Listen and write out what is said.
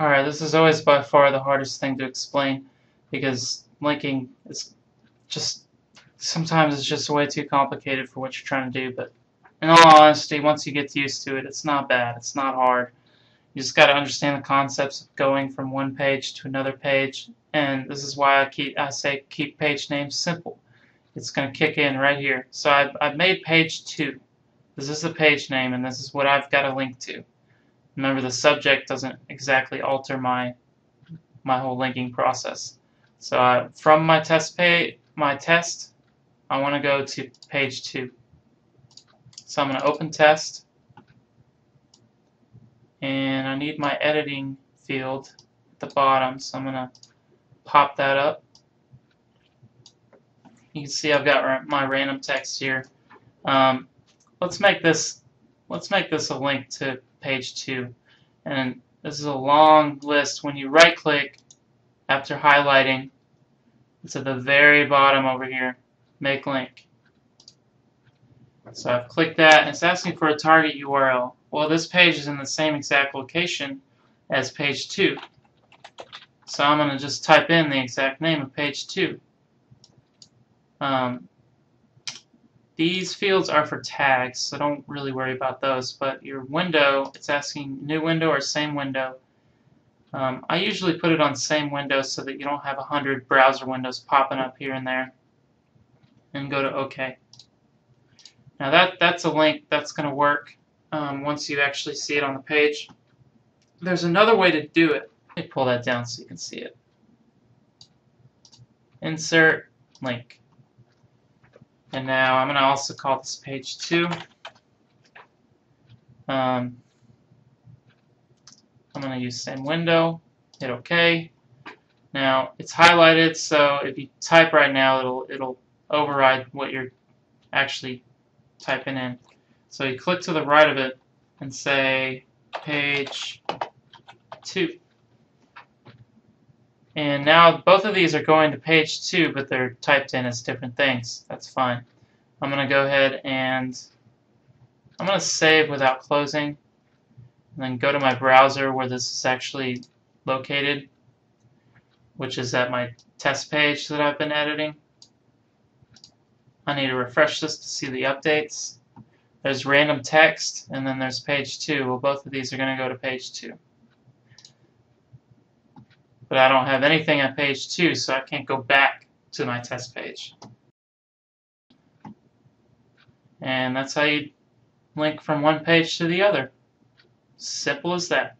Alright, this is always by far the hardest thing to explain because linking is just sometimes it's just way too complicated for what you're trying to do, but in all honesty, once you get used to it, it's not bad. It's not hard. You just got to understand the concepts of going from one page to another page, and this is why I keep I say keep page names simple. It's going to kick in right here. So I've, I've made page two. This is the page name, and this is what I've got to link to. Remember, the subject doesn't exactly alter my my whole linking process. So uh, from my test page, my test, I want to go to page two. So I'm going to open test, and I need my editing field at the bottom. So I'm going to pop that up. You can see I've got my random text here. Um, let's make this let's make this a link to page 2. And this is a long list. When you right click after highlighting, it's at the very bottom over here, make link. So I've clicked that and it's asking for a target URL. Well, this page is in the same exact location as page 2. So I'm going to just type in the exact name of page 2. Um, these fields are for tags, so don't really worry about those. But your window, it's asking new window or same window. Um, I usually put it on same window so that you don't have a hundred browser windows popping up here and there. And go to OK. Now that that's a link that's going to work um, once you actually see it on the page. There's another way to do it. Let me pull that down so you can see it. Insert link. And now I'm going to also call this page 2. Um, I'm going to use same window, hit OK. Now it's highlighted, so if you type right now, it'll it'll override what you're actually typing in. So you click to the right of it and say page 2. And now both of these are going to page 2, but they're typed in as different things. That's fine. I'm going to go ahead and I'm going to save without closing. And then go to my browser where this is actually located, which is at my test page that I've been editing. I need to refresh this to see the updates. There's random text, and then there's page 2. Well, both of these are going to go to page 2 but I don't have anything on page 2, so I can't go back to my test page. And that's how you link from one page to the other. Simple as that.